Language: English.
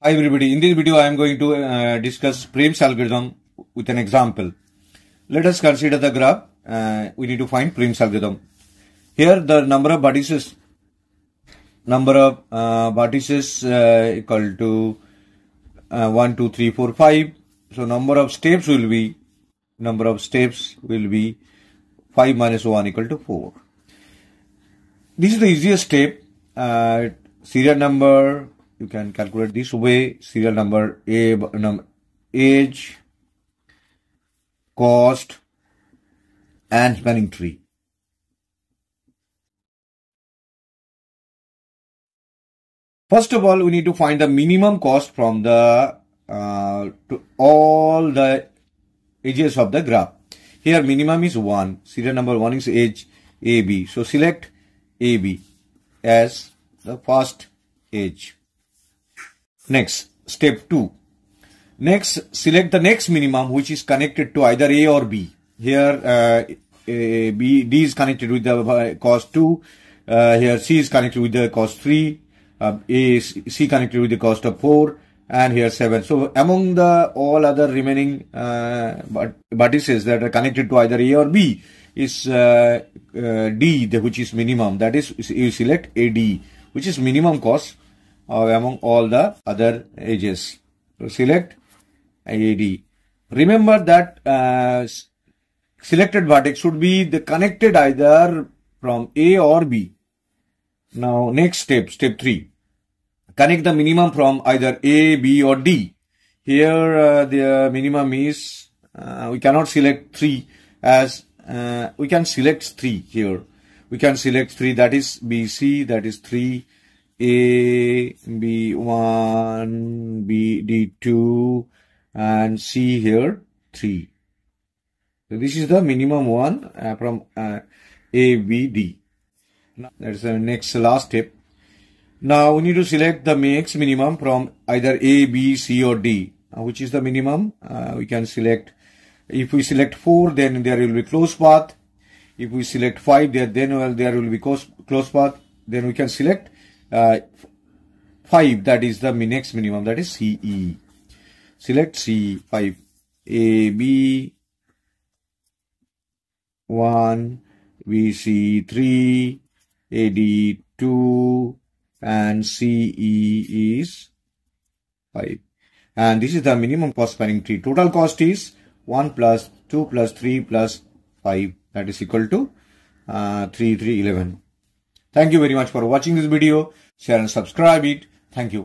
Hi everybody, in this video I am going to uh, discuss Prim's algorithm with an example. Let us consider the graph. Uh, we need to find Prim's algorithm. Here the number of vertices, number of uh, vertices uh, equal to uh, 1, 2, 3, 4, 5. So number of steps will be, number of steps will be 5 minus 1 equal to 4. This is the easiest step. Uh, serial number you can calculate this way. Serial number a num, edge cost and spanning tree. First of all we need to find the minimum cost from the uh, to all the edges of the graph. Here minimum is 1 serial number 1 is edge ab so select ab as the first edge Next, step 2. Next, select the next minimum which is connected to either A or B. Here, uh, A, B, D is connected with the uh, cost 2. Uh, here, C is connected with the cost 3. Uh, A is C connected with the cost of 4. And here 7. So, among the all other remaining uh, vertices that are connected to either A or B is uh, D, which is minimum. That is, you select AD, which is minimum cost among all the other edges. So select AD. Remember that uh, selected vertex should be the connected either from A or B. Now next step, step 3. Connect the minimum from either A, B or D. Here uh, the minimum is, uh, we cannot select 3 as, uh, we can select 3 here. We can select 3 that is BC, that is 3 a, B1, B, D2, and C here, 3. So this is the minimum one uh, from uh, A, B, D. Now, that's the next last step. Now we need to select the max minimum from either A, B, C or D. Uh, which is the minimum? Uh, we can select, if we select 4 then there will be close path. If we select 5 there then well, there will be close, close path. Then we can select uh, 5 that is the next minimum that is CE. Select C5 A B 1 BC3 AD 2 and CE is 5 and this is the minimum cost spanning tree. Total cost is 1 plus 2 plus 3 plus 5 that is equal to uh, 3 3 11. Thank you very much for watching this video. Share and subscribe it. Thank you.